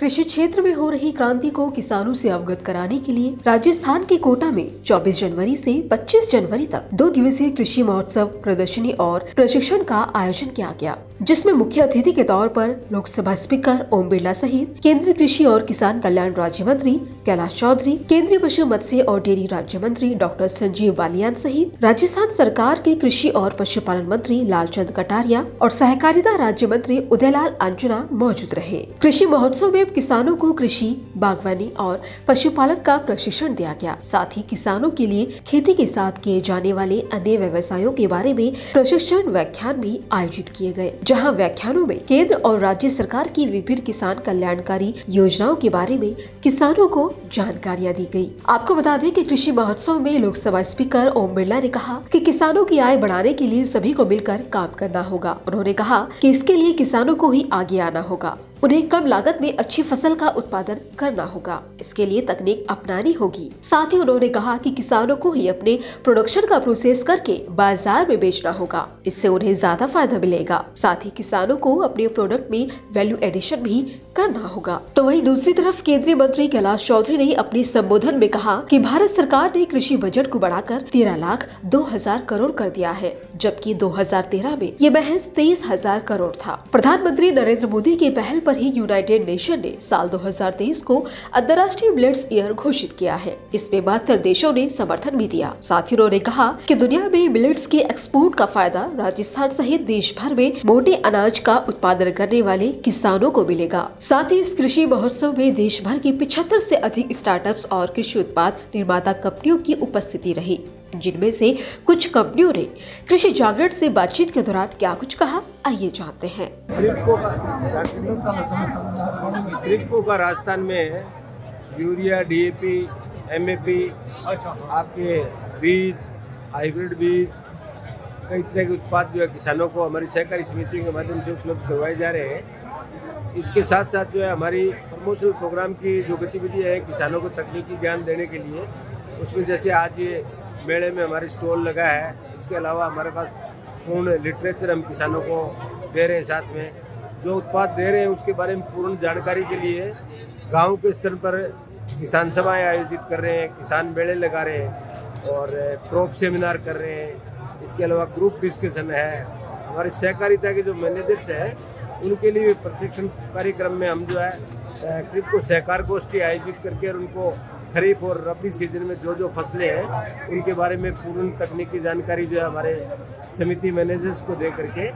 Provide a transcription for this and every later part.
कृषि क्षेत्र में हो रही क्रांति को किसानों से अवगत कराने के लिए राजस्थान के कोटा में 24 जनवरी से 25 जनवरी तक दो दिवसीय कृषि महोत्सव प्रदर्शनी और प्रशिक्षण का आयोजन किया गया। जिसमें मुख्य अतिथि के तौर पर लोकसभा स्पीकर ओम बिरला सहित केंद्रीय कृषि और किसान कल्याण राज्य मंत्री कैलाश चौधरी, केंद्रीय पशु मत्स्य और डेयरी राज्य मंत्री डॉक्टर संजीव बालियान सहित राजस्थान सरकार के कृषि और पशुपालन मंत्री लालचंद कटारिया और सहकारिता राज्य मंत्री उदयलाल अंजुना मौजूद रहे। कृषि महोत्सव में किसानों को कृषि, बागवानी और पशुपालन का प्रशिक्षण दिया गया। साथ ही किसानों के लिए खेती के साथ किए जाने वाले अन्य व्यवसायों के बारे में प्रशिक्षण व्याख्यान भी आयोजित किए गए जहाँ व्याख्यानों में केंद्र और राज्य सरकार की विभिन्न किसान कल्याणकारी योजनाओं के बारे में किसानों को जानकारियाँ दी गई। आपको बता दें कि कृषि महोत्सव में लोकसभा स्पीकर ओम बिरला ने कहा कि किसानों की आय बढ़ाने के लिए सभी को मिलकर काम करना होगा उन्होंने कहा की इसके लिए किसानों को ही आगे आना होगा उन्हें कम लागत में अच्छी फ़सल का उत्पादन करना होगा। इसके लिए तकनीक अपनानी होगी। साथ ही उन्होंने कहा कि किसानों को ही अपने प्रोडक्शन का प्रोसेस करके बाज़ार में बेचना होगा। इससे उन्हें ज़्यादा फ़ायदा मिलेगा। साथ ही किसानों को अपने प्रोडक्ट में वैल्यू एडिशन भी करना होगा। तो वही दूसरी तरफ़ केंद्रीय मंत्री कैलाश चौधरी ने अपने संबोधन में कहा की भारत सरकार ने कृषि बजट को बढ़ाकर तेरह लाख दो हज़ार करोड़ कर दिया है, जबकि दो हज़ार तेरह में ये महज तेईस हज़ार करोड़ था। प्रधानमंत्री नरेंद्र मोदी की पहल पर ही यूनाइटेड नेशन ने साल 2023 को अंतर्राष्ट्रीय मिलेट्स ईयर घोषित किया है। इसमें बहत्तर देशों ने समर्थन भी दिया। साथ ही उन्होंने कहा कि दुनिया में मिलेट्स के एक्सपोर्ट का फ़ायदा राजस्थान सहित देश भर में मोटे अनाज का उत्पादन करने वाले किसानों को मिलेगा। साथ ही इस कृषि महोत्सव में देश भर की पिछहत्तर ऐसी अधिक स्टार्टअप और कृषि उत्पाद निर्माता कंपनियों की उपस्थिति रही। जिनमें से कुछ कंपनियों ने कृषि जागरण से बातचीत के दौरान क्या कुछ कहा? आइए जानते हैं। क्रिप्को का क्रिप्को का राजस्थान में यूरिया डीएपी एमएपी आपके बीज हाइब्रिड बीज कई तरह के उत्पाद जो है किसानों को हमारी सहकारी समितियों के माध्यम से उपलब्ध करवाए जा रहे हैं। इसके साथ साथ जो है हमारी प्रमोशनल प्रोग्राम की जो गतिविधियाँ हैं किसानों को तकनीकी ज्ञान देने के लिए उसमें जैसे आज ये मेले में हमारी स्टॉल लगा है इसके अलावा हमारे पास पूर्ण लिटरेचर हम किसानों को दे रहे हैं साथ में। जो उत्पाद दे रहे हैं उसके बारे में पूर्ण जानकारी के लिए गाँव के स्तर पर किसान सभाएँ आयोजित कर रहे हैं, किसान मेले लगा रहे हैं और क्रॉप सेमिनार कर रहे हैं। इसके अलावा ग्रुप डिस्कशन है। हमारे सहकारिता के जो मैनेजर्स हैं, उनके लिए प्रशिक्षण कार्यक्रम में हम जो है क्रिप को सहकार गोष्ठी आयोजित करके और उनको खरीफ और रबी सीज़न में जो जो फ़सलें हैं, उनके बारे में पूर्ण तकनीकी जानकारी जो है हमारे समिति मैनेजर्स को दे करके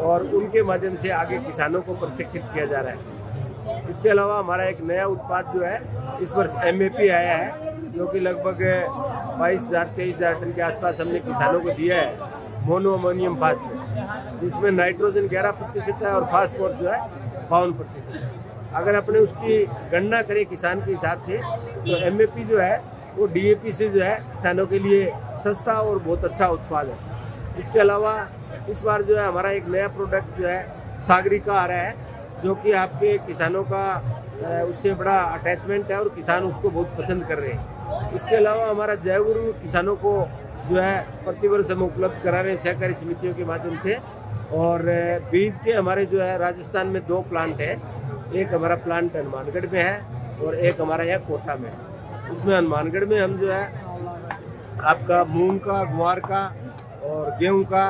और उनके माध्यम से आगे किसानों को प्रशिक्षित किया जा रहा है। इसके अलावा हमारा एक नया उत्पाद जो है, इस वर्ष एमएपी आया है, जो कि लगभग बाईस हज़ार, तेईस हज़ार टन के आसपास हमने किसानों को दिया है, मोनो अमोनियम फास्फेट जिसमें नाइट्रोजन ग्यारह प्रतिशत है और फास्फोर जो है बावन प्रतिशत है। अगर अपने उसकी गणना करें किसान के हिसाब से तो एम जो है, वो डीएपी से जो है, किसानों के लिए सस्ता और बहुत अच्छा उत्पाद है। इसके अलावा, इस बार जो है, हमारा एक नया प्रोडक्ट जो है, सागरी का आ रहा है, जो कि आपके किसानों का उससे बड़ा अटैचमेंट है और किसान उसको बहुत पसंद कर रहे हैं। इसके अलावा, हमारा जयगुरु किसानों को जो है प्रतिवर्ष हम उपलब्ध करा रहे हैं सहकारी समितियों के माध्यम से। और बीज के हमारे जो है, राजस्थान में दो प्लांट है। एक हमारा प्लांट हनुमानगढ़ में है और एक हमारा यहाँ कोटा में। उसमें हनुमानगढ़ में हम जो है, आपका मूंग का गुआर का और गेहूँ का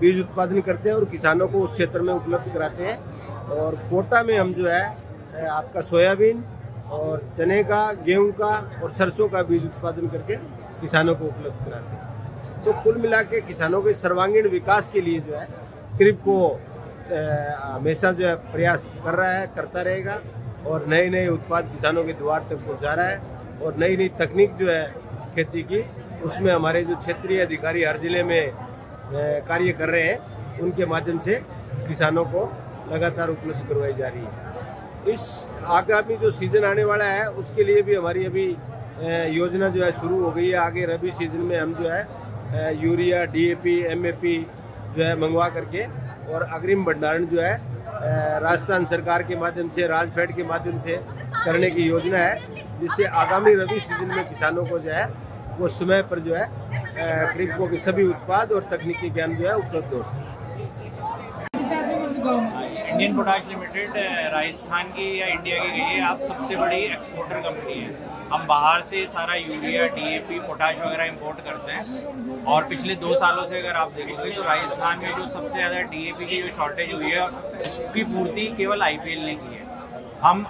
बीज उत्पादन करते हैं और किसानों को उस क्षेत्र में उपलब्ध कराते हैं। और कोटा में हम जो है आपका सोयाबीन और चने का, गेहूँ का और सरसों का बीज उत्पादन करके किसानों को उपलब्ध कराते हैं। तो कुल मिला के किसानों के सर्वांगीण विकास के लिए जो है, क्रिप को हमेशा जो है प्रयास कर रहा है, करता रहेगा। और नए नए उत्पाद किसानों के द्वार तक पहुँचा रहा है और नई नई तकनीक जो है खेती की, उसमें हमारे जो क्षेत्रीय अधिकारी हर ज़िले में कार्य कर रहे हैं, उनके माध्यम से किसानों को लगातार उपलब्ध करवाई जा रही है। इस आगामी जो सीज़न आने वाला है, उसके लिए भी हमारी अभी योजना जो है शुरू हो गई है। आगे रबी सीज़न में हम जो है यूरिया, डीएपी, एमएपी जो है मंगवा करके और अग्रिम भंडारण जो है राजस्थान सरकार के माध्यम से, राजफेड के माध्यम से करने की योजना है, जिससे आगामी रबी सीज़न में किसानों को जो है, वो समय पर जो है गरीबों के सभी उत्पाद और तकनीकी ज्ञान जो है, उपलब्ध हो सके। इंडियन पोटाश लिमिटेड राजस्थान की या इंडिया की गई है आप सबसे बड़ी एक्सपोर्टर कंपनी है। हम बाहर से सारा यूरिया डीएपी पोटाश वगैरह इंपोर्ट करते हैं। और पिछले दो सालों से अगर आप देखोगे तो राजस्थान में जो सबसे ज़्यादा डीएपी की जो शॉर्टेज हुई है, उसकी पूर्ति केवल आईपीएल ने की है। हम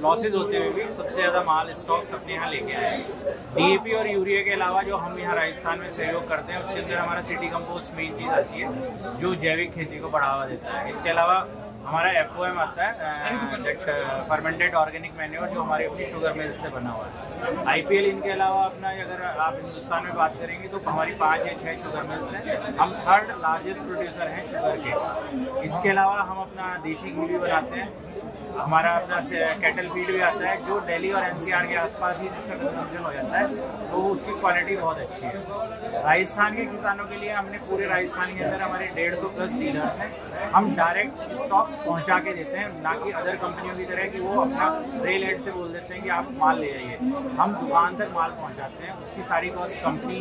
लॉसेज होते हुए भी सबसे ज़्यादा माल स्टॉक्स अपने यहाँ लेके आए हैं। डीएपी और यूरिया के अलावा जो हम यहाँ राजस्थान में सहयोग करते हैं, उसके अंदर हमारा सिटी कंपोस्ट मेन चीज़ आती है, जो जैविक खेती को बढ़ावा देता है। इसके अलावा हमारा एफ़ ओ एम आता है दैट फर्मेंटेड ऑर्गेनिक मैन्योर जो हमारी अपनी शुगर मिल से बना हुआ है। आई पी एल इनके अलावा अपना अगर आप हिंदुस्तान में बात करेंगे तो हमारी पाँच या छः शुगर मिल्स हैं। हम थर्ड लार्जेस्ट प्रोड्यूसर हैं शुगर के। इसके अलावा हम अपना देशी घी भी बनाते हैं। हमारा अपना कैटल फ़ीड भी आता है, जो दिल्ली और एनसीआर के आसपास ही जिसका कंजम्पशन हो जाता है तो उसकी क्वालिटी बहुत अच्छी है। राजस्थान के किसानों के लिए हमने पूरे राजस्थान के अंदर हमारे डेढ़ सौ प्लस डीलर्स हैं। हम डायरेक्ट स्टॉक्स पहुँचा के देते हैं, ना कि अदर कंपनियों की तरह कि वो अपना रेल हेड से बोल देते हैं कि आप माल ले जाइए हम दुकान तक माल पहुँचाते हैं, उसकी सारी कॉस्ट कंपनी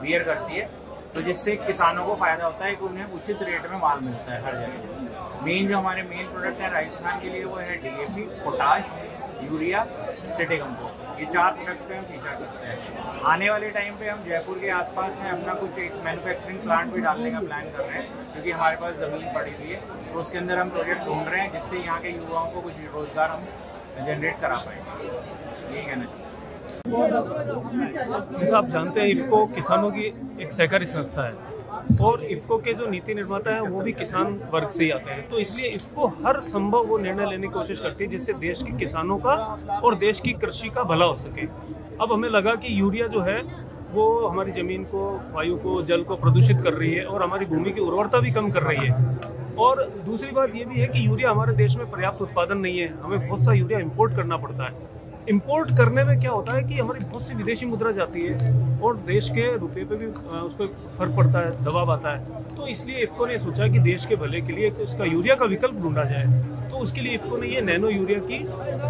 बियर करती है। तो जिससे किसानों को फ़ायदा होता है कि उन्हें उचित रेट में माल मिलता है हर जगह। मेन जो हमारे मेन प्रोडक्ट है राजस्थान के लिए, वो है DAP potash urea city compost ये चार प्रोडक्ट्स पे हम फीचर करते हैं। आने वाले टाइम पे हम जयपुर के आसपास में अपना कुछ एक मैन्युफैक्चरिंग प्लांट भी डालने का प्लान कर रहे हैं, क्योंकि हमारे पास ज़मीन पड़ी हुई है। तो उसके अंदर हम प्रोजेक्ट ढूंढ रहे हैं, जिससे यहाँ के युवाओं को कुछ रोज़गार हम जनरेट करा पाएँगे। यही कहना चाहिए जैसा आप जानते हैं, इफ्को किसानों की एक सहकारी संस्था है। और इफ्को के जो नीति निर्माता है, वो भी किसान वर्ग से ही आते हैं। तो इसलिए इफ्को हर संभव वो निर्णय लेने की कोशिश करती है, जिससे देश के किसानों का और देश की कृषि का भला हो सके। अब हमें लगा कि यूरिया जो है, वो हमारी ज़मीन को, वायु को, जल को प्रदूषित कर रही है और हमारी भूमि की उर्वरता भी कम कर रही है। और दूसरी बात ये भी है कि यूरिया हमारे देश में पर्याप्त उत्पादन नहीं है। हमें बहुत सा यूरिया इम्पोर्ट करना पड़ता है। इम्पोर्ट करने में क्या होता है कि हमारी बहुत सी विदेशी मुद्रा जाती है और देश के रुपये पे भी उस पर फ़र्क पड़ता है, दबाव आता है। तो इसलिए इफ्को ने सोचा कि देश के भले के लिए उसका यूरिया का विकल्प ढूंढा जाए। तो उसके लिए इफ्को ने ये नैनो यूरिया की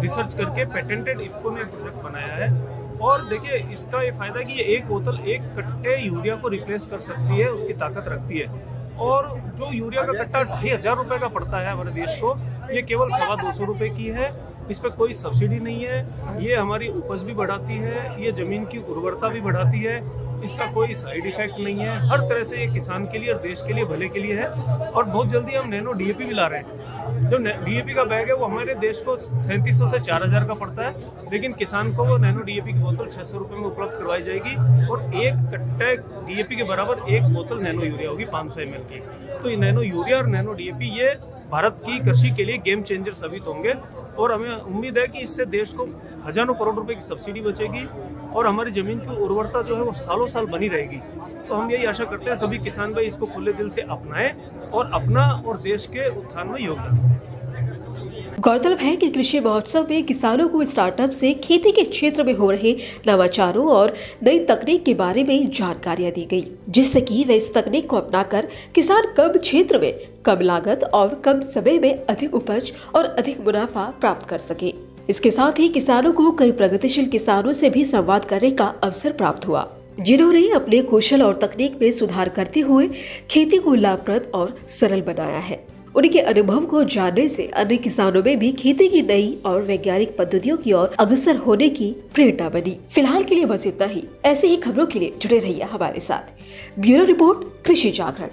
रिसर्च करके पेटेंटेड इफ्को ने प्रोडक्ट बनाया है। और देखिए, इसका ये फ़ायदा कि ये एक बोतल, एक कट्टे यूरिया को रिप्लेस कर सकती है, उसकी ताकत रखती है। और जो यूरिया का कट्टा ढाई हज़ार रुपये का पड़ता है हमारे देश को, ये केवल सवा दो सौ रुपये की है। इस पर कोई सब्सिडी नहीं है। ये हमारी उपज भी बढ़ाती है, ये ज़मीन की उर्वरता भी बढ़ाती है, इसका कोई साइड इफ़ेक्ट नहीं है। हर तरह से ये किसान के लिए और देश के लिए भले के लिए है। और बहुत जल्दी हम नैनो डीएपी भी ला रहे हैं। जो डीएपी का बैग है, वो हमारे देश को सैंतीस से चार हज़ार का पड़ता है। लेकिन किसान को वो नैनो डीएपी की बोतल छः सौ में उपलब्ध करवाई जाएगी और एक कट्टे डीएपी के बराबर एक बोतल नैनो यूरिया होगी, पाँच सौ की। तो ये नैनो यूरिया और नैनो डीएपी ये भारत की कृषि के लिए गेम चेंजर साबित होंगे। और हमें उम्मीद है कि इससे देश को हज़ारों करोड़ रुपए की सब्सिडी बचेगी और हमारी ज़मीन की उर्वरता जो है वो सालों साल बनी रहेगी। तो हम यही आशा करते हैं सभी किसान भाई इसको खुले दिल से अपनाएँ और अपना और देश के उत्थान में योगदान दें। गौरतलब है कि कृषि महोत्सव में किसानों को स्टार्टअप से खेती के क्षेत्र में हो रहे नवाचारों और नई तकनीक के बारे में जानकारियाँ दी गई, जिससे कि वे इस तकनीक को अपनाकर किसान कम क्षेत्र में कम लागत और कम समय में अधिक उपज और अधिक मुनाफा प्राप्त कर सके। इसके साथ ही किसानों को कई प्रगतिशील किसानों से भी संवाद करने का अवसर प्राप्त हुआ, जिन्होंने अपने कौशल और तकनीक में सुधार करते हुए खेती को लाभप्रद और सरल बनाया है। उनके अनुभव को जानने से अन्य किसानों में भी खेती की नई और वैज्ञानिक पद्धतियों की ओर अग्रसर होने की प्रेरणा बनी। फ़िलहाल के लिए बस इतना ही। ऐसी ही खबरों के लिए जुड़े रहिए हमारे साथ। ब्यूरो रिपोर्ट, कृषि जागरण।